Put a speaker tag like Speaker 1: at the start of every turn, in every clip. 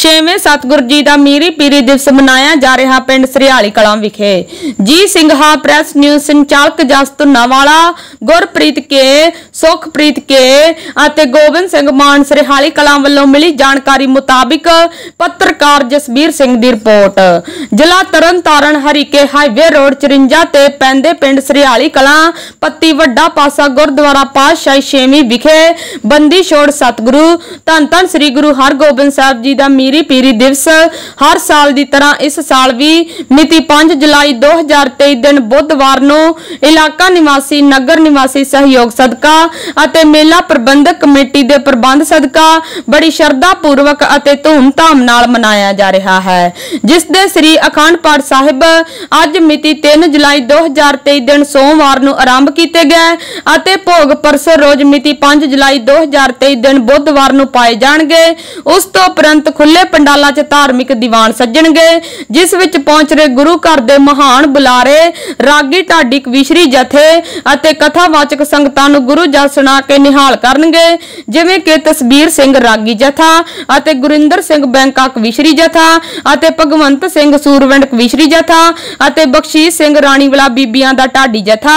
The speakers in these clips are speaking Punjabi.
Speaker 1: ਛੇਵੇਂ ਸਤਿਗੁਰੂ ਜੀ ਦਾ ਮੀਰੀ ਪੀਰੀ ਦਿਵਸ ਮਨਾਇਆ ਜਾ ਰਿਹਾ ਪਿੰਡ ਸਰੀਹਾਲੀ ਕਲਾਂ ਵਿਖੇ। ਜੀ ਸਿੰਘਾ ਪ੍ਰੈਸ ਨਿਊਜ਼ ਸੰਚਾਲਕ ਜਸ ਧੁੰਨਾਵਾਲਾ ਗੁਰਪ੍ਰੀਤ ਕੇ ਸੁਖਪ੍ਰੀਤ ਕੇ ਅਤੇ ਗੋਬਿੰਦ ਸਿੰਘ ਮਾਨ ਸਰੀਹਾਲੀ ਕਲਾਂ ਵੱਲੋਂ ਮਿਲੀ ਜਾਣਕਾਰੀ ਮੁਤਾਬਿਕ ਪੱਤਰਕਾਰ ਜਸਬੀਰ ਸਿੰਘ ਦੀ ਰਿਪੋਰਟ। ਜ਼ਿਲ੍ਹਾ ਤਰਨਤਾਰਨ ਹਰੀਕੇ ਹਾਈਵੇ ਰੋਡ 54 ਤੇ ਪੈਂਦੇ ਪਿੰਡ ਸਰੀਹਾਲੀ ਕਲਾਂ ਪੱਤੀ ਵੱਡਾ ਪਾਸਾ ਗੁਰਦੁਆਰਾ ਪਾਤਸ਼ਾਹੀ ਛੇਵੀਂ ਵਿਖੇ ਬੰਦੀ ਛੋੜ ਸਤਿਗੁਰੂ, ਧੰਨ ਧੰਨ ਸ੍ਰੀ ਗੁਰੂ ਹਰਗੋਬਿੰਦ ਸਾਹਿਬ ਜੀ ਦਾ ਮੀਰੀ ਪੀਰੀ ਦਿਵਸ ਹਰ ਸਾਲ ਦੀ ਤਰ੍ਹਾਂ ਇਸ ਸਾਲ ਵੀ ਮਿਤੀ 5 ਜੁਲਾਈ 2023 ਦਿਨ ਬੁੱਧਵਾਰ ਨੂੰ ਇਲਾਕਾ ਨਿਵਾਸੀ, ਨਗਰ ਨਿਵਾਸੀ ਸਹਿਯੋਗ ਸਦਕਾ ਅਤੇ ਮੇਲਾ ਪ੍ਰਬੰਧਕ ਕਮੇਟੀ ਦੇ ਪ੍ਰਬੰਧ ਸਦਕਾ ਬੜੀ ਸ਼ਰਧਾ ਪੂਰਵਕ ਅਤੇ ਧੂਮ-ਧਾਮ ਨਾਲ ਮਨਾਇਆ ਜਾ ਰਿਹਾ ਹੈ। ਜਿਸ ਦੇ ਸ੍ਰੀ ਅਖੰਡ ਪਾਠ ਸਾਹਿਬ ਅੱਜ ਮਿਤੀ 3 ਜੁਲਾਈ 2023 ਦਿਨ ਸੋਮਵਾਰ ਨੂੰ ਆਰੰਭ ਕੀਤੇ ਗਏ ਅਤੇ ਭੋਗ ਪਰਸੋਂ ਰੋਜ਼ ਮਿਤੀ 5 ਜੁਲਾਈ 2023 ਦਿਨ ਬੁੱਧਵਾਰ ਨੂੰ ਪਾਏ ਜਾਣਗੇ। ਉਸ ਤੋਂ ਉਪਰੰਤ ਖੁੱਲੇ ਪੰਡਾਲਾਂ 'ਚ ਧਾਰਮਿਕ ਦੀਵਾਨ ਸੱਜਣਗੇ, ਜਿਸ ਵਿੱਚ ਪਹੁੰਚ ਰਹੇ ਗੁਰੂ ਘਰ ਦੇ ਮਹਾਨ ਬੁਲਾਰੇ ਰਾਗੀ ਢਾਡੀ ਕਵਿਸ਼ਰੀ ਜਥੇ ਅਤੇ ਕਥਾਵਾਚਕ ਸੰਗਤਾਂ ਨੂੰ ਗੁਰੂ ਜਸ ਸੁਣਾ ਕੇ ਨਿਹਾਲ ਕਰਨਗੇ, ਜਿਵੇਂ ਕਿ ਤਸਬੀਰ ਸਿੰਘ ਰਾਗੀ ਜਥਾ ਅਤੇ ਗੁਰਿੰਦਰ ਸਿੰਘ ਬੈਂਕਾ ਕਵਿਸ਼ਰੀ ਜਥਾ ਅਤੇ ਭਗਵੰਤ ਸਿੰਘ ਸੂਰਵਿੰਡ ਕਵਿਸ਼ਰੀ ਜਥਾ ਅਤੇ ਬਖਸ਼ੀਸ਼ ਸਿੰਘ ਰਾਣੀਵਾਲਾ ਬੀਬੀਆਂ ਦਾ ਢਾਡੀ ਜਥਾ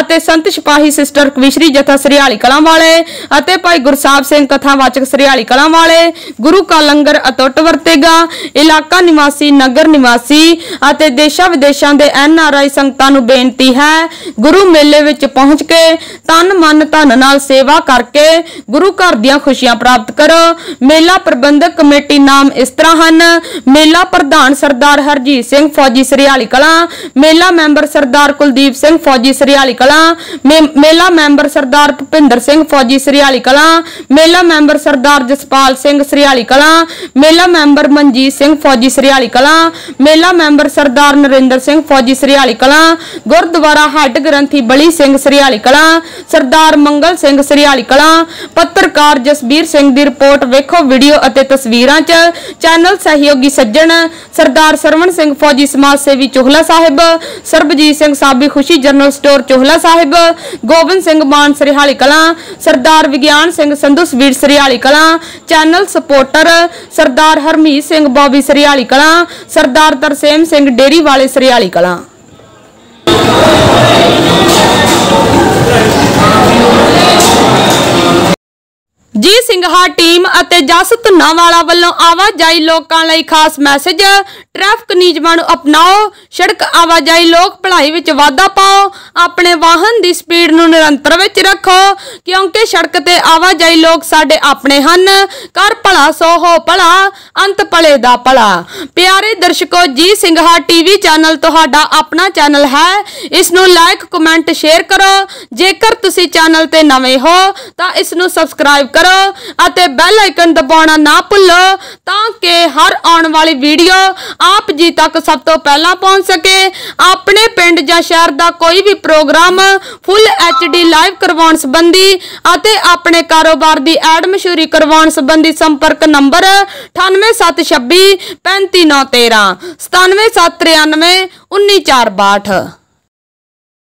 Speaker 1: ਅਤੇ ਸੰਤ ਸਿਪਾਹੀ ਸਿਸਟਰ ਕਵਿਸ਼ਰੀ ਜਥਾ ਸਰੀਹਾਲੀ ਕਲਾਂ ਵਾਲੇ ਅਤੇ ਭਾਈ ਗੁਰਸਾਹਿਬ ਸਿੰਘ ਕਥਾਵਾਚਕ ਸਰੀਹਾਲੀ ਕਲਾਂ ਵਾਲੇ, ਗੁਰੂ ਕਾ ਲੰਗਰ ਅਟੁੱਟ ਵਰਤੇਗਾ, ਇਲਾਕਾ ਨਿਵਾਸੀ, ਨਗਰ ਨਿਵਾਸੀ ਅਤੇ ਦੇਸ਼ਾਂ ਵਿਦੇਸ਼ਾਂ ਦੇ ਐਨ ਆਰ ਆਈ ਸੰਗਤਾਂ ਨੂੰ ਬੇਨਤੀ ਹੈ, ਗੁਰੂ ਮੇਲੇ ਵਿੱਚ ਪਹੁੰਚ ਕੇ ਤਨ ਮਨ ਧਨ ਨਾਲ ਸੇਵਾ ਕਰਕੇ ਗੁਰੂ ਘਰ ਦੀਆਂ ਖੁਸ਼ੀਆਂ ਪ੍ਰਾਪਤ ਕਰੋ। ਮੇਲਾ ਪ੍ਰਬੰਧਕ ਕਮੇਟੀ ਨਾਮ ਇਸ ਤਰ੍ਹਾਂ ਹਨ। ਮੇਲਾ ਪ੍ਰਧਾਨ ਸਰਦਾਰ ਹਰਜੀਤ ਸਿੰਘ ਫੌਜੀ ਸਰੀਹਾਲੀ ਕਲਾਂ, ਮੇਲਾ ਮੈਂਬਰ ਸਰਦਾਰ ਕੁਲਦੀਪ ਸਿੰਘ ਫੌਜੀ ਸਰੀਹਾਲੀ ਕਲਾਂ ਮੇਲਾ ਮੈਂਬਰ ਸਰਦਾਰ ਭੁਪਿੰਦਰ ਸਿੰਘ ਫੌਜੀ ਸਰੀਹਾਲੀ ਕਲਾਂ, ਮੇਲਾ ਮੈਂਬਰ ਸਰਦਾਰ ਜਸਪਾਲ ਸਿੰਘ ਸਰੀਹਾਲੀ ਕਲਾਂ, ਮੇਲਾ ਮੈਂਬਰ ਮਨਜੀਤ ਸਿੰਘ ਫੌਜੀ ਸਰੀਹਾਲੀ ਕਲਾਂ, ਮੇਲਾ ਮੈਂਬਰ ਸਰਦਾਰ ਨਰਿੰਦਰ ਸਿੰਘ ਫੌਜੀ ਸਰੀਹਾਲੀ ਕਲਾਂ, ਗੁਰਦੁਆਰਾ ਹੈੱਡ ਗ੍ਰੰਥੀ ਬਲੀ ਸਿੰਘ ਸਰੀਹਾਲੀ ਕਲਾਂ, ਸਰਦਾਰ ਮੰਗਲ ਸਿੰਘ ਸਰੀਹਾਲੀ ਕਲਾਂ। ਪੱਤਰਕਾਰ ਜਸਬੀਰ ਸਿੰਘ ਦੀ ਰਿਪੋਰਟ ਵੇਖੋ, ਵੀਡੀਓ ਅਤੇ ਤਸਵੀਰਾਂ 'ਚ ਚੈਨਲ ਸਹਿਯੋਗੀ ਸੱਜਣ ਸਰਦਾਰ ਸਰਵਣ ਸਿੰਘ ਫੌਜੀ ਸਮਾਜ ਸੇਵੀ Chohla Sahib, Sarabjit Singh Sabi Khushi general store Chohla Sahib, Gobind Singh Mann Sarihali Kalan, Sardar Vigyan Singh Sandhu sweet Sarihali Kalan, channel supporter Sardar Harmeet Singh Bobby Sarihali Kalan, Sardar Tarsem Singh dairy ਵਾਲੇ ਸਰੀਹਾਲੀ ਕਲਾਂ। ਜੀ ਸਿੰਘਾ ਟੀਮ ਅਤੇ ਜਸ ਧੁੰਨਾਵਾਲਾ ਵੱਲੋਂ ਆਵਾਜਾਈ ਲੋਕਾਂ ਲਈ ਖਾਸ ਮੈਸੇਜ। ਟ੍ਰੈਫਿਕ ਨਿਯਮਾਂ ਨੂੰ ਅਪਣਾਓ, ਸੜਕ ਆਵਾਜਾਈ ਲੋਕ ਭਲਾਈ ਵਿੱਚ ਵਾਧਾ ਪਾਓ, ਆਪਣੇ ਵਾਹਨ ਦੀ ਸਪੀਡ ਨੂੰ ਨਿਰੰਤਰ ਵਿੱਚ ਰੱਖੋ, ਕਿਉਂਕਿ ਸੜਕ ਤੇ ਆਵਾਜਾਈ ਲੋਕ ਸਾਡੇ ਆਪਣੇ ਹਨ। ਕਰ ਭਲਾ, ਸੋ ਹੋ ਭਲਾ, ਅੰਤ ਭਲੇ ਦਾ ਭਲਾ। ਪਿਆਰੇ ਦਰਸ਼ਕੋ ਜੀ ਸਿੰਘਾ ਟੀਵੀ ਚੈਨਲ ਤੁਹਾਡਾ ਆਪਣਾ ਚੈਨਲ ਹੈ। ਇਸ ਨੂੰ ਲਾਈਕ ਕਮੈਂਟ ਸ਼ੇਅਰ ਕਰੋ। ਜੇਕਰ ਤੁਸੀਂ ਚੈਨਲ ਤੇ ਨਵੇਂ ਹੋ, ਤਾਂ ਇਸ ਨੂੰ ਸਬਸਕ੍ਰਾਈਬ ਕਰੋ। ਅਤੇ ਬੈਲ ਆਈਕਨ ਦਬਾਉਣਾ ਨਾ ਭੁੱਲੋ, ਤਾਂ ਕਿ ਹਰ ਆਉਣ ਵਾਲੀ ਵੀਡੀਓ ਆਪ ਜੀ ਤੱਕ ਸਭ ਤੋਂ ਪਹਿਲਾਂ ਪਹੁੰਚ ਸਕੇ। ਆਪਣੇ ਪਿੰਡ ਜਾਂ ਸ਼ਹਿਰ ਦਾ ਕੋਈ ਵੀ ਪ੍ਰੋਗਰਾਮ ਫੁੱਲ ਡੀ ਲਾਈਵ ਕਰਵਾਉਣ ਸੰਬੰਧੀ ਅਤੇ ਆਪਣੇ ਕਾਰੋਬਾਰ ਦੀ ਐਡ ਮਸ਼ਹੂਰੀ ਕਰਵਾਉਣ ਸੰਬੰਧੀ ਸੰਪਰਕ ਨੰਬਰ 98726 35913 97793 19462